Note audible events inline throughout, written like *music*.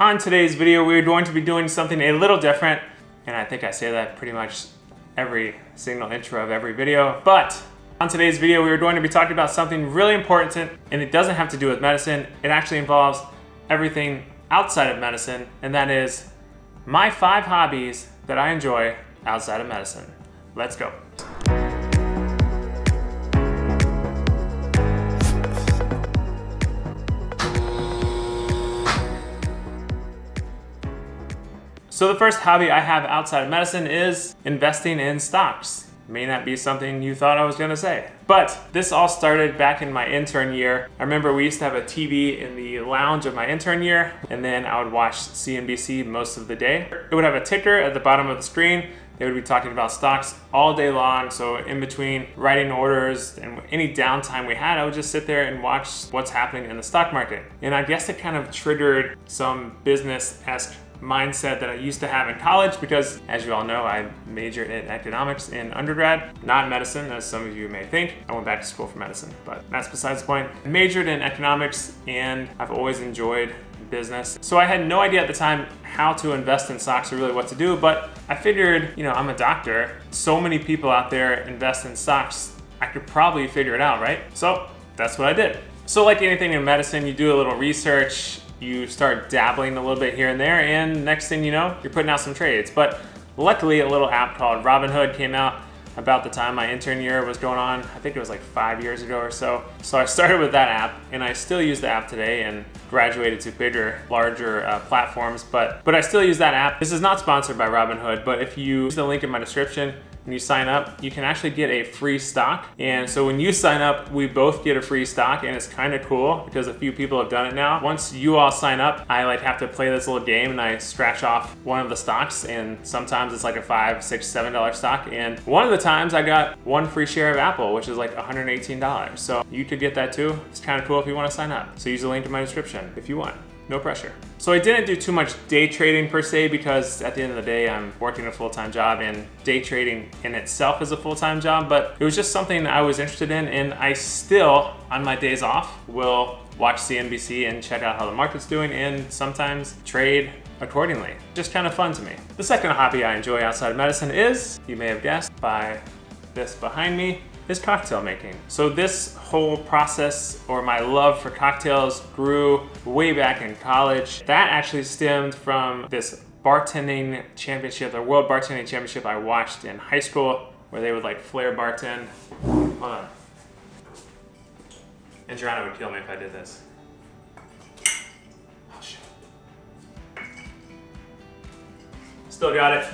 On today's video, we're going to be doing something a little different, and I think I say that pretty much every single intro of every video, but on today's video, we are going to be talking about something really important, and it doesn't have to do with medicine. It actually involves everything outside of medicine, and that is my five hobbies that I enjoy outside of medicine. Let's go. So the first hobby I have outside of medicine is investing in stocks. May not be something you thought I was gonna say. But this all started back in my intern year. I remember we used to have a TV in the lounge of my intern year, and then I would watch CNBC most of the day. It would have a ticker at the bottom of the screen. They would be talking about stocks all day long. So in between writing orders and any downtime we had, I would just sit there and watch what's happening in the stock market. And I guess it kind of triggered some business-esque mindset that I used to have in college because, as you all know, I majored in economics in undergrad, not medicine, as some of you may think. I went back to school for medicine, but that's besides the point. I majored in economics and I've always enjoyed business. So I had no idea at the time how to invest in stocks or really what to do, but I figured, you know, I'm a doctor. So many people out there invest in stocks. I could probably figure it out, right? So that's what I did. So like anything in medicine, you do a little research, you start dabbling a little bit here and there, and next thing you know, you're putting out some trades. But luckily, a little app called Robinhood came out about the time my intern year was going on. I think it was like five years ago or so. So I *laughs* started with that app, and I still use the app today and graduated to bigger, larger uh, platforms, but, but I still use that app. This is not sponsored by Robinhood, but if you use the link in my description, when you sign up, you can actually get a free stock. And so when you sign up, we both get a free stock and it's kind of cool because a few people have done it now. Once you all sign up, I like have to play this little game and I scratch off one of the stocks and sometimes it's like a five, six, seven dollar stock. And one of the times I got one free share of Apple, which is like $118. So you could get that too. It's kind of cool if you want to sign up. So use the link in my description if you want no pressure. So I didn't do too much day trading per se because at the end of the day I'm working a full-time job and day trading in itself is a full-time job, but it was just something I was interested in and I still, on my days off, will watch CNBC and check out how the market's doing and sometimes trade accordingly. Just kind of fun to me. The second hobby I enjoy outside of medicine is, you may have guessed by this behind me, is cocktail making. So this whole process or my love for cocktails grew way back in college. That actually stemmed from this bartending championship, the World Bartending Championship I watched in high school where they would like flair bartend. Hold on. And Joanna would kill me if I did this. Oh. Still got it.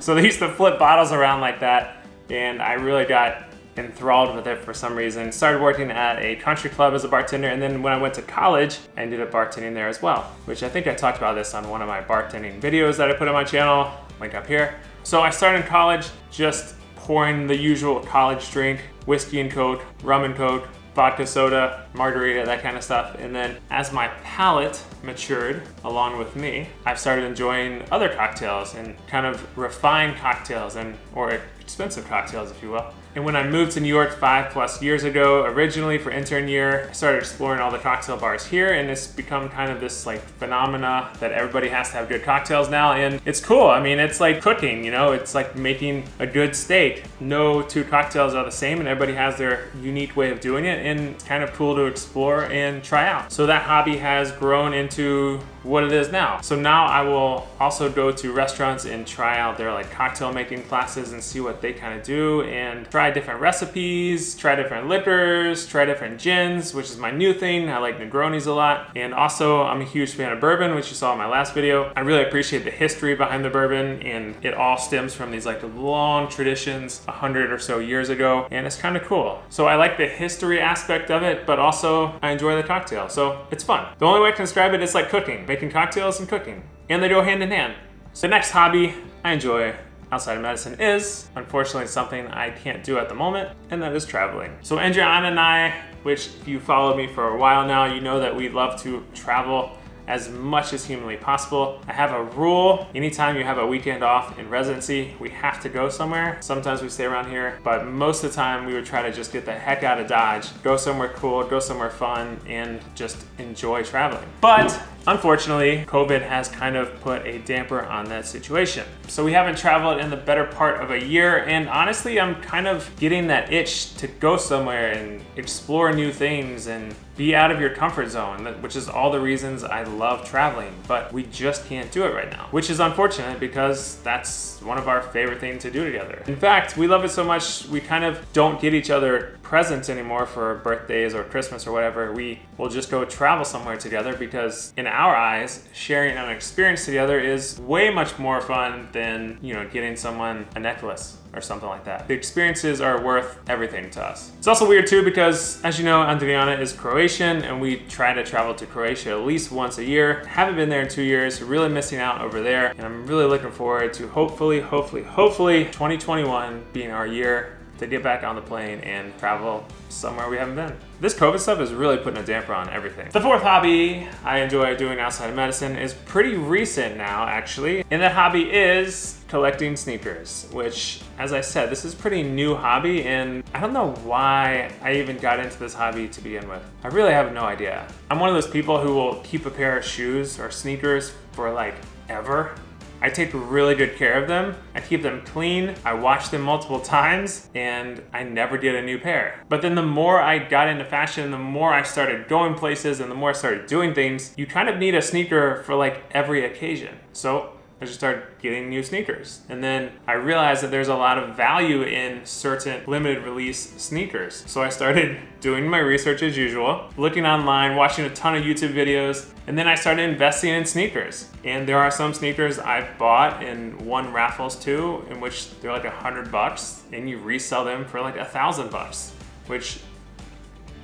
So they used to flip bottles around like that, and I really got enthralled with it for some reason. Started working at a country club as a bartender, and then when I went to college, I ended up bartending there as well, which I think I talked about this on one of my bartending videos that I put on my channel, link up here. So I started in college just pouring the usual college drink, whiskey and coke, rum and coke, vodka soda, margarita, that kind of stuff. And then as my palate matured along with me, I've started enjoying other cocktails and kind of refined cocktails and or expensive cocktails, if you will. And when I moved to New York five plus years ago, originally for intern year, I started exploring all the cocktail bars here and it's become kind of this like phenomena that everybody has to have good cocktails now and it's cool. I mean, it's like cooking, you know, it's like making a good steak. No two cocktails are the same and everybody has their unique way of doing it and kind of cool to explore and try out. So that hobby has grown into what it is now. So now I will also go to restaurants and try out their like cocktail making classes and see what they kind of do and try different recipes, try different liquors, try different gins, which is my new thing. I like Negronis a lot. And also I'm a huge fan of bourbon, which you saw in my last video. I really appreciate the history behind the bourbon and it all stems from these like long traditions a hundred or so years ago. And it's kind of cool. So I like the history aspect of it, but also I enjoy the cocktail. So it's fun. The only way I can describe it is like cooking making cocktails and cooking. And they go hand in hand. So the next hobby I enjoy outside of medicine is, unfortunately, something I can't do at the moment, and that is traveling. So Andrea and I, which if you followed me for a while now, you know that we love to travel as much as humanly possible. I have a rule, anytime you have a weekend off in residency, we have to go somewhere. Sometimes we stay around here, but most of the time we would try to just get the heck out of Dodge, go somewhere cool, go somewhere fun, and just enjoy traveling. But Unfortunately, COVID has kind of put a damper on that situation. So we haven't traveled in the better part of a year, and honestly, I'm kind of getting that itch to go somewhere and explore new things and be out of your comfort zone, which is all the reasons I love traveling, but we just can't do it right now, which is unfortunate because that's one of our favorite things to do together. In fact, we love it so much, we kind of don't get each other presents anymore for birthdays or Christmas or whatever. We will just go travel somewhere together because in our eyes, sharing an experience together is way much more fun than, you know, getting someone a necklace or something like that. The experiences are worth everything to us. It's also weird too because, as you know, Andriana is Croatian and we try to travel to Croatia at least once a year. Haven't been there in two years, really missing out over there. And I'm really looking forward to hopefully, hopefully, hopefully 2021 being our year to get back on the plane and travel somewhere we haven't been. This COVID stuff is really putting a damper on everything. The fourth hobby I enjoy doing outside of medicine is pretty recent now, actually. And that hobby is collecting sneakers, which, as I said, this is pretty new hobby, and I don't know why I even got into this hobby to begin with. I really have no idea. I'm one of those people who will keep a pair of shoes or sneakers for like ever. I take really good care of them. I keep them clean. I wash them multiple times and I never get a new pair. But then the more I got into fashion, the more I started going places and the more I started doing things, you kind of need a sneaker for like every occasion. So I just started getting new sneakers. And then I realized that there's a lot of value in certain limited release sneakers. So I started *laughs* doing my research as usual, looking online, watching a ton of YouTube videos, and then I started investing in sneakers. And there are some sneakers I've bought and won raffles too, in which they're like a hundred bucks, and you resell them for like a thousand bucks, which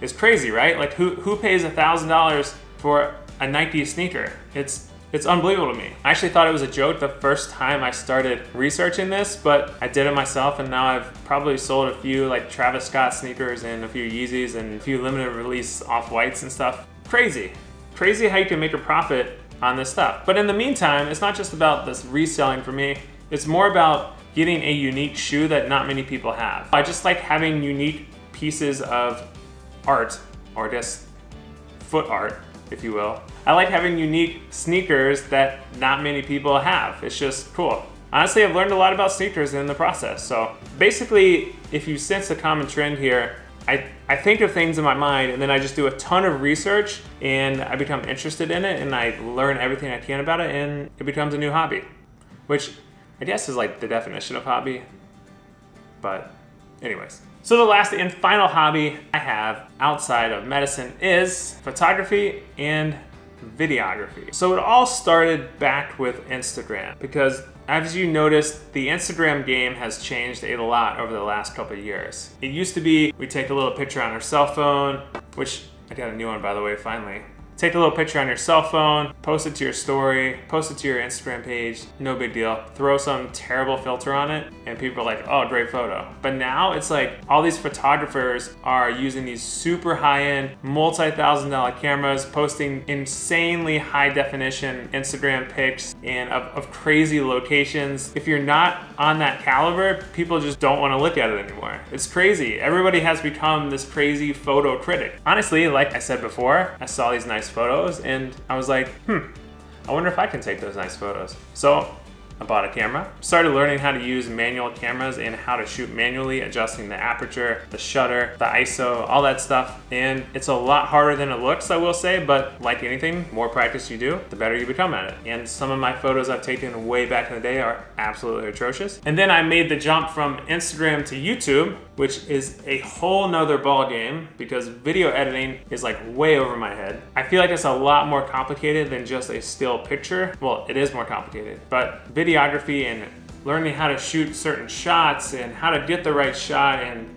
is crazy, right? Like who, who pays a thousand dollars for a Nike sneaker? It's it's unbelievable to me. I actually thought it was a joke the first time I started researching this, but I did it myself and now I've probably sold a few like Travis Scott sneakers and a few Yeezys and a few limited release off-whites and stuff. Crazy. Crazy how you can make a profit on this stuff. But in the meantime, it's not just about this reselling for me. It's more about getting a unique shoe that not many people have. I just like having unique pieces of art or just foot art if you will. I like having unique sneakers that not many people have. It's just cool. Honestly, I've learned a lot about sneakers in the process. So basically, if you sense a common trend here, I, I think of things in my mind and then I just do a ton of research and I become interested in it and I learn everything I can about it and it becomes a new hobby. Which I guess is like the definition of hobby. But anyways. So the last and final hobby I have outside of medicine is photography and videography. So it all started back with Instagram because as you noticed, the Instagram game has changed a lot over the last couple years. It used to be we take a little picture on our cell phone, which I got a new one by the way finally. Take a little picture on your cell phone, post it to your story, post it to your Instagram page, no big deal. Throw some terrible filter on it, and people are like, oh, great photo. But now it's like all these photographers are using these super high end, multi thousand dollar cameras, posting insanely high definition Instagram pics and of, of crazy locations. If you're not on that caliber, people just don't want to look at it anymore. It's crazy. Everybody has become this crazy photo critic. Honestly, like I said before, I saw these nice nice photos and I was like, hmm, I wonder if I can take those nice photos. So I bought a camera, started learning how to use manual cameras and how to shoot manually, adjusting the aperture, the shutter, the ISO, all that stuff. And it's a lot harder than it looks, I will say, but like anything, more practice you do, the better you become at it. And some of my photos I've taken way back in the day are absolutely atrocious. And then I made the jump from Instagram to YouTube, which is a whole nother ball game because video editing is like way over my head. I feel like it's a lot more complicated than just a still picture. Well, it is more complicated, but video videography and learning how to shoot certain shots and how to get the right shot and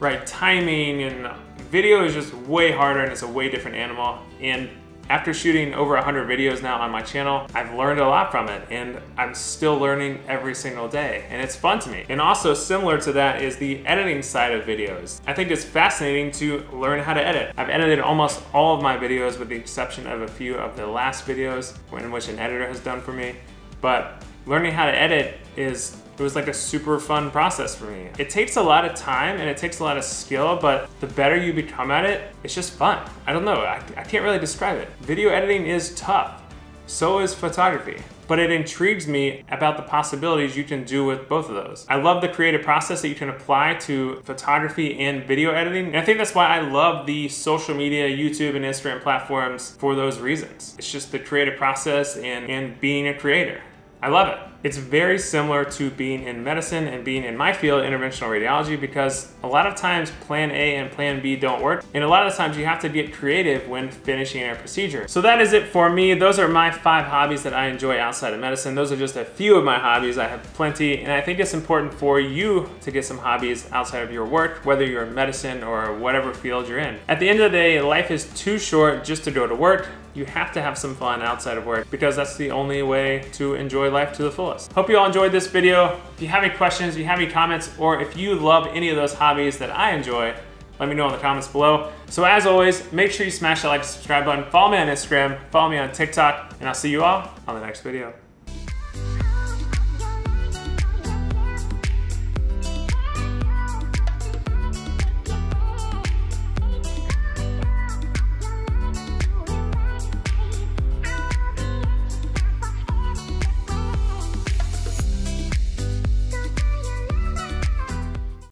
right timing and video is just way harder and it's a way different animal and After shooting over 100 videos now on my channel, I've learned a lot from it and I'm still learning every single day and it's fun to me. And also similar to that is the editing side of videos. I think it's fascinating to learn how to edit. I've edited almost all of my videos with the exception of a few of the last videos in which an editor has done for me. But learning how to edit is it was like a super fun process for me. It takes a lot of time and it takes a lot of skill, but the better you become at it, it's just fun. I don't know, I, I can't really describe it. Video editing is tough, so is photography. But it intrigues me about the possibilities you can do with both of those. I love the creative process that you can apply to photography and video editing. And I think that's why I love the social media, YouTube and Instagram platforms for those reasons. It's just the creative process and, and being a creator. I love it. It's very similar to being in medicine and being in my field, interventional radiology, because a lot of times plan A and plan B don't work. And a lot of times you have to get creative when finishing a procedure. So that is it for me. Those are my five hobbies that I enjoy outside of medicine. Those are just a few of my hobbies. I have plenty, and I think it's important for you to get some hobbies outside of your work, whether you're in medicine or whatever field you're in. At the end of the day, life is too short just to go to work you have to have some fun outside of work because that's the only way to enjoy life to the fullest. Hope you all enjoyed this video. If you have any questions, if you have any comments, or if you love any of those hobbies that I enjoy, let me know in the comments below. So as always, make sure you smash that like and subscribe button. Follow me on Instagram, follow me on TikTok, and I'll see you all on the next video.